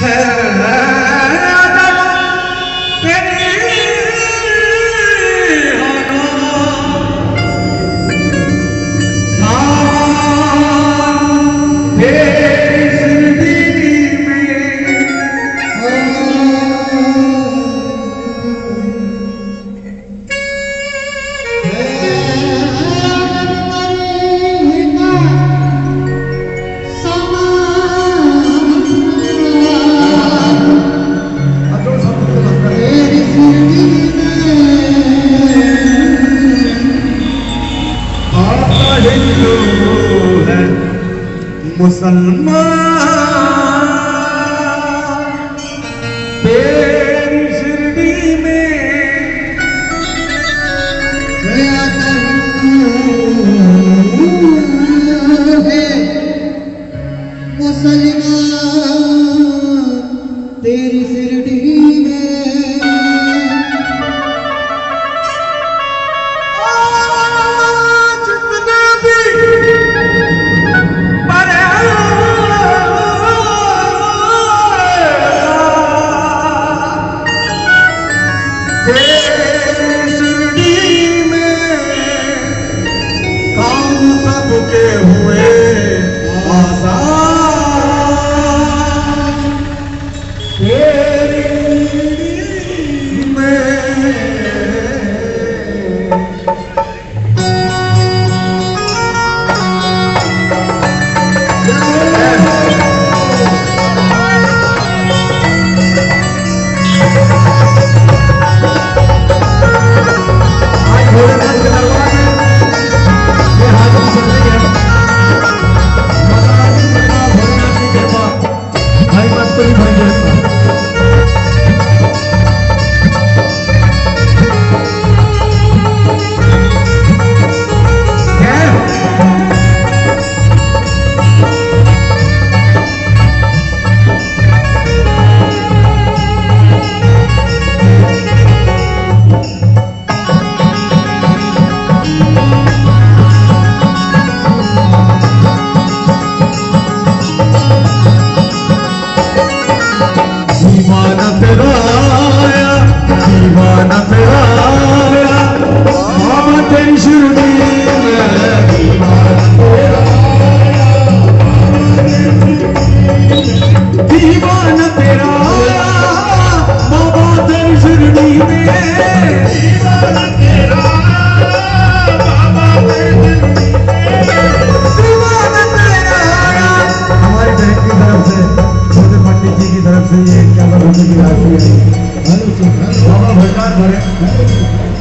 her मुसलमान que ruim. बाबा भंडार भरे